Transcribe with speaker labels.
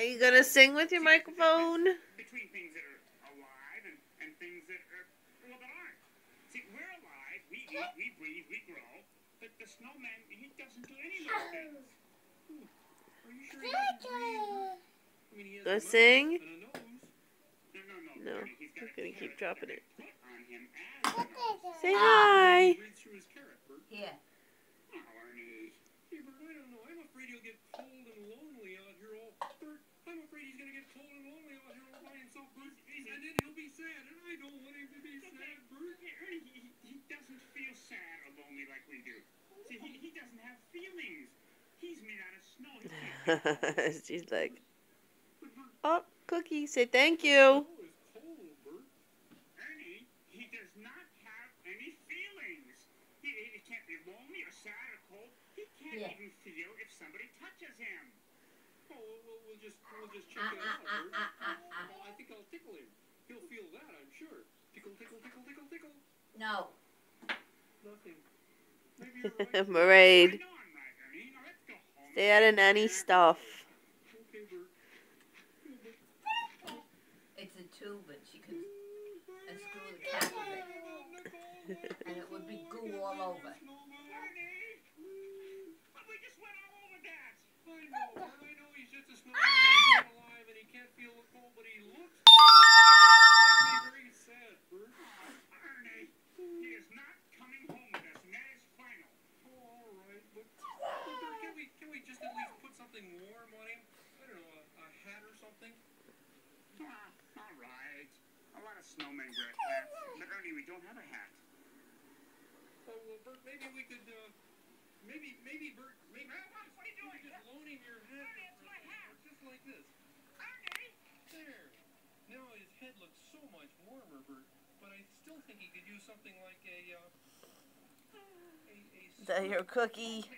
Speaker 1: Are you gonna sing with your microphone?
Speaker 2: Between things that are alive and, and things that are well that aren't. See, we're alive, we eat, we breathe, we grow, but the snowman he doesn't do any of those things.
Speaker 3: Are you sure he doesn't breathe? I mean, he has
Speaker 1: Go
Speaker 3: a
Speaker 1: sing?
Speaker 3: nose.
Speaker 2: No, no, no.
Speaker 1: No,
Speaker 2: Ernie, he's
Speaker 1: he's gonna keep dropping it.
Speaker 2: put on him as a nose.
Speaker 1: Say hi.
Speaker 3: He breathes through his carrot, Bert.
Speaker 4: Here.
Speaker 2: Oh, Ernie.
Speaker 3: Hey, Bert, I don't know. I'm afraid he'll get cold and lonely out here all... Bert, I'm afraid he's gonna get cold and lonely out here all by himself, Bert. And then he'll be sad, and I don't want him to be sad, Bert.
Speaker 2: Yeah, Ernie, he, he doesn't feel sad or lonely like we do. See, he, he doesn't have feelings. He's made out of snow.
Speaker 1: She's like, oh, Cookie, say thank you.
Speaker 3: snow is cold, Bert.
Speaker 2: Ernie, he does not have any feelings. He, he he can't be lonely or sad or cold. He can't
Speaker 4: Yeah.
Speaker 2: even feel if somebody touches him.
Speaker 3: Oh, well, well, we'll just, we'll just check ah, it ah, out, ah, Bert. Oh, I think I'll tickle him. He'll feel that, I'm sure. Tickle, tickle, tickle, tickle, tickle.
Speaker 4: No.
Speaker 3: Nothing. Maybe you're right.
Speaker 2: I
Speaker 1: Marade.
Speaker 2: know I'm right, Ernie. Now let's go home.
Speaker 1: Stay out of nanny stuff.
Speaker 4: It's a tube, and she could unscrew the cap of it, and it would be goo all over.
Speaker 3: Something warm on him? I don't know, a, a hat or something.
Speaker 2: Ah, all right. A lot of snowmen wear hats. But Ernie, we don't have a hat.
Speaker 3: Oh well, Bert, maybe we could, uh, maybe maybe Bert, maybe.
Speaker 2: What are you
Speaker 3: you
Speaker 2: doing?
Speaker 3: could just loan him your hat.
Speaker 2: Ernie, it's my hat.
Speaker 3: Just like this.
Speaker 2: Ernie!
Speaker 3: There. Now his head looks so much warmer, Bert. But I still think he could use something like a, uh, a, a
Speaker 1: Is that your cookie?